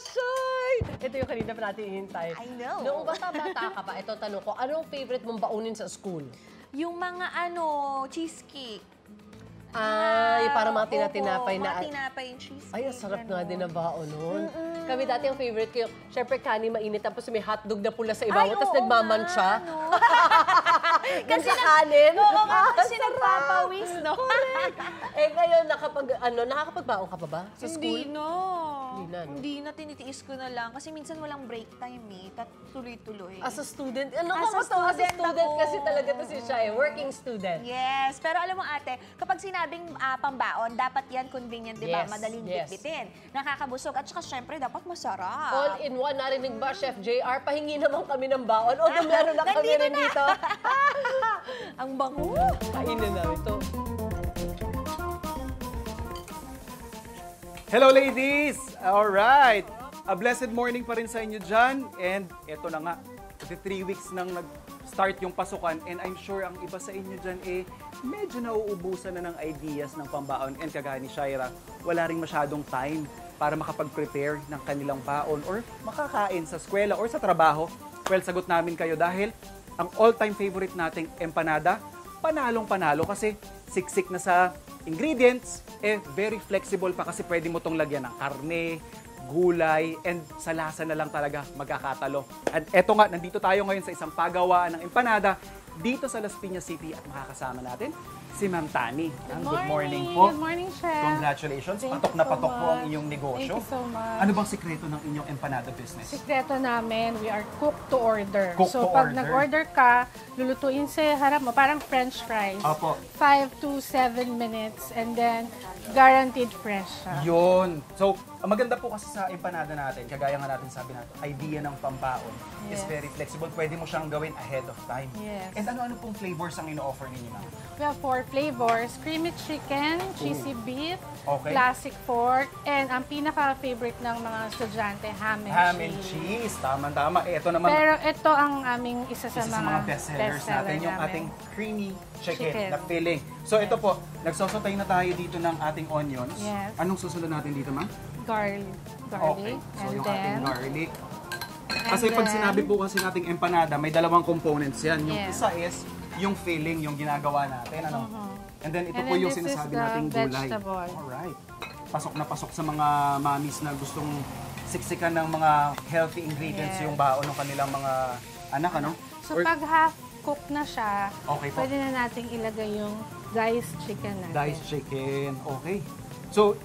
Shy! Ito yung kanina pa natin ihintay. I know. Noong bata-bata ka pa, ito tanong ko, anong favorite mong baunin sa school? Yung mga ano, cheesecake. Ay, para mga tinatinapay na... Mga tinapay yung cheesecake. Ay, ang sarap nga din ang baon nun. Kami dati ang favorite ko yung, syempre kani mainit, tapos may hotdog na pula sa ibabaw, tapos oo nagmamansya. nga, no? Kasi sa kanin. Oo Ah, kasi sarap. nagpapawis, no? eh ngayon, nakapag, ano, nakakapagbaon ka pa ba sa school? Hindi na. Hindi na, no? Hindi na, tinitiis ko na lang. Kasi minsan walang break time eh. Tat tuloy-tuloy. As a student, ano As ka ba to? As a student ako. kasi talaga to si Shai, working student. Yes, pero alam mo ate, kapag sinabing ah, pambaon, dapat yan convenient, di ba? Yes, Madaling yes. bitbitin. Nakakabusog at saka syempre dapat masarap. All in one, narinig ba, Chef JR? Pahingi naman kami ng baon. O, meron na kami rin dito. Ang bango. Kainin na ito. Hello ladies! Alright! A blessed morning pa rin sa inyo dyan. And eto na nga, kasi three weeks nang nag-start yung pasukan and I'm sure ang iba sa inyo dyan eh medyo nauubusan na ng ideas ng pambaon and kagaya ni Shaira, wala ring masyadong time para makapag-prepare ng kanilang baon or makakain sa eskwela or sa trabaho. Well, sagot namin kayo dahil ang all-time favorite nating empanada, panalong panalo kasi siksik na sa ingredients, eh very flexible pa kasi pwede mo tong lagyan ng karne, gulay, and sa lasa na lang talaga magkakatalo. At eto nga, nandito tayo ngayon sa isang pagawaan ng empanada dito sa Las Piñas City at makakasama natin si Ma'am Tani. Ma'am, Good morning po. Good morning, Chef. Congratulations. Thank patok na so patok po ang much. iyong negosyo. Thank you so much. Ano bang sikreto ng inyong empanada business? Sikreto namin, we are cook to order. Cook so to pag order. nag-order ka, lulutuin sa harap mo, parang french fries. Opo. 5 to 7 minutes and then guaranteed fresh siya. Yun. So, ang maganda po kasi sa empanada natin, kagaya nga natin sabi natin, idea ng pampaon is Yes. very flexible. Pwede mo siyang gawin ahead of time. Yes. And ano-ano pong flavors ang ino-offer ninyo ma'am? We have four flavors, creamy chicken, cheesy beef, Okay. classic pork, and ang pinaka-favorite ng mga estudyante, ham and Ham and cheese. cheese. Tama-tama. Eh, ito naman, Pero ito ang aming isa sa isa sa mga, mga bestsellers bestseller natin, yung namin. ating creamy chicken, Chicken. na filling. So, ito po, nagsosotay na tayo dito ng ating onions. Yes. Anong susunod natin dito, ma'am? garlic. Okay. garlic. So, and yung then, ating garlic. And Kasi pag then- sinabi po kasi nating empanada, may dalawang components yan. Yung Yes. isa is yung filling, yung ginagawa natin. Ano? And then ito And po then yung this is sinasabi the nating gulay. vegetable. Alright. Pasok na pasok sa mga mamis na gustong siksikan ng mga healthy ingredients Yes. yung baon ng kanilang mga anak, ano? So Or pag half cook na siya, Okay po. pwede na nating ilagay yung diced chicken natin. diced chicken. Okay. So,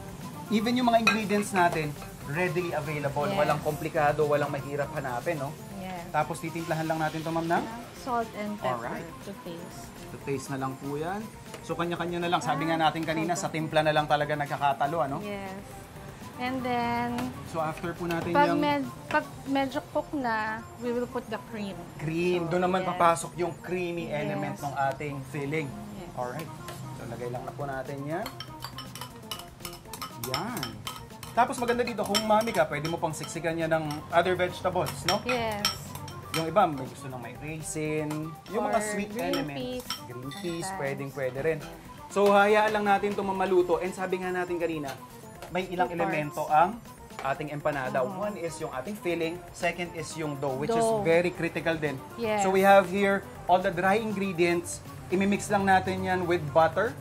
even yung mga ingredients natin, readily available. Yes. Walang komplikado, walang mahirap hanapin, no? Yes. Tapos titimplahan lang natin to ma'am na? Salt and pepper Alright. to taste. The taste na lang po yan. So, kanya-kanya na lang. Sabi nga natin kanina, sa timpla na lang talaga nagkakatalo, ano? Yes. And then, So, after po natin pag, yung med, pag medyo cook na, we will put the cream. cream, So, doon naman yes. papasok yung creamy Yes. element ng ating filling. Yes. Alright. So, lagay lang na po natin yan. Yan. Tapos maganda dito, kung mami ka, pwede mo pang siksikan yan ng other vegetables, no? Yes. Yung iba, may gusto ng may raisin, yung mga Or sweet green elements. peas. Green peas, pwedeng pwede rin. So, hayaan lang natin itong mamaluto. And sabi nga natin kanina, may ilang Two elemento ang ating empanada. One is yung ating filling, second is yung dough, which is Dough. very critical din. Yes. So, we have here all the dry ingredients. Imimix lang natin yan with butter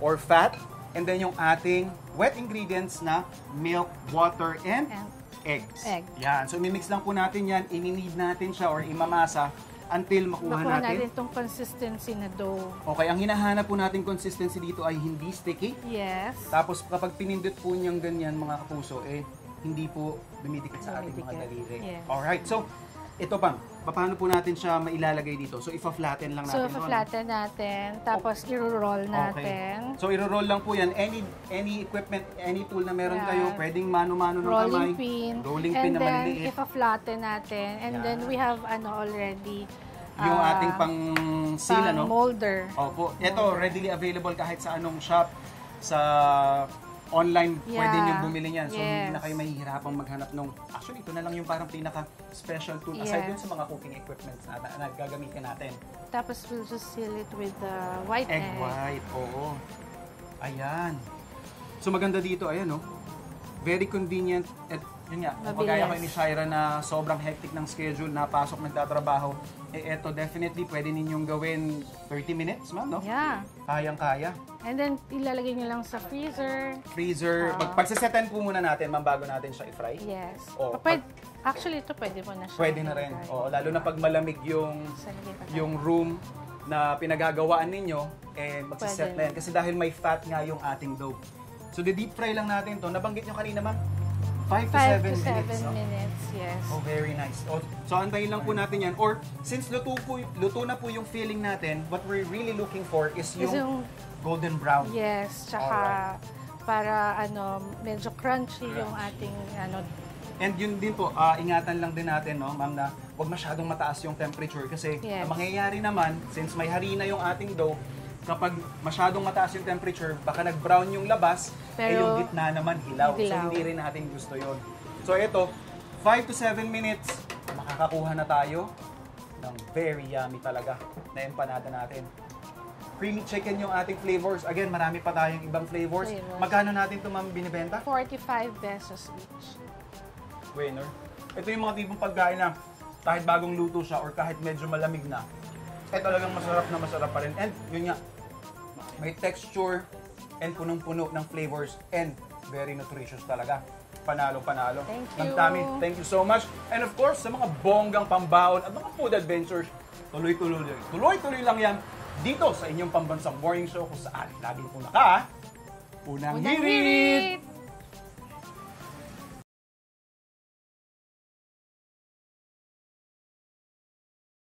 or fat. And then yung ating wet ingredients na milk, water, and And eggs. egg. Yan. So, imimix lang po natin yan. Ininid natin siya or imamasa until makuha Makuha natin. natin itong consistency na dough. Okay, ang hinahanap po natin consistency dito ay hindi sticky. Yes. Tapos kapag pinindot po niyang ganyan mga kapuso, eh, hindi po dumidikit sa ating mga daliri. Yes. Alright, so, ito pang, paano po natin siya mailalagay dito? So, ifa-flatten lang So, natin. to, ano? flatten natin, tapos i-roll natin. So, i-roll lang po yan. Any any equipment, any tool na meron Yan. kayo, pwedeng mano-mano ng rolling kamay. pin. Rolling and pin na then, ipa-flatten natin. And Yan. then, we have ano already. Yung ah, ating pang seal, pang ano? molder. Opo. Ito, readily available kahit sa anong shop. Sa online, Yeah. pwede nyo bumili niyan. So, hindi Yes. na kayo mahihirapang maghanap nung... Actually, ito na lang yung parang pinaka-special tool. Aside Yes. dun sa mga cooking equipments na, na, na gagamitin natin. Tapos, we'll just seal it with the white Egg egg. white, oo. Ayan. So, maganda dito, ayan, no? Very convenient at yun nga, kagaya ko ni Shaira na sobrang hectic ng schedule, napasok, nagtatrabaho, eh eto definitely pwede ninyong gawin 30 minutes, ma'am, no? Yeah. Kayang-kaya. And then, ilalagay nyo lang sa freezer. Freezer, Ah. pag pagsisetan po muna natin, ma'am, bago natin siya i-fry. Yes. Oh, Pwede, actually, ito pwede mo na siya. Pwede na rin. Oo, lalo na pag malamig yung yung room na pinagagawaan ninyo, eh, magsiset Pwede. na yan. Kasi dahil may fat nga yung ating dough. So, the deep fry lang natin to. Nabanggit nyo kanina, ma'am? 5 to 7 Five to minutes. seven no? minutes, yes. Oh, very nice. Oh, so, antayin lang po natin yan. Or, since luto, po, luto na po yung filling natin, what we're really looking for is yung, Is yung- golden brown. Yes, tsaka para ano, medyo crunchy yung ating ano, And yun din po, ah, ingatan lang din natin, no, ma'am, na huwag masyadong mataas yung temperature kasi Yes. ang mangyayari naman, since may harina yung ating dough, kapag masyadong mataas yung temperature, baka nag-brown yung labas, eh Pero, yung gitna naman hilaw. So hilaw. hindi rin natin gusto yon. So ito, 5 to 7 minutes, makakakuha na tayo ng very yummy talaga na empanada natin. Creamy chicken yung ating flavors. Again, marami pa tayong ibang flavors. Flavors. Magkano natin ito ma'am binibenta? 45 pesos each. winner. Ito yung mga tipong pagkain na kahit bagong luto siya or kahit medyo malamig na, eh talagang masarap na masarap pa rin. And yun nga, may texture and punong-puno ng flavors and very nutritious talaga. Panalo, panalo. Thank you. Tami, thank you so much. And of course, sa mga bonggang pambaon at mga food adventures, tuloy-tuloy. Tuloy-tuloy lang yan dito sa inyong pambansang morning show kung saan laging una ka, unang, Unang hirit! hirit!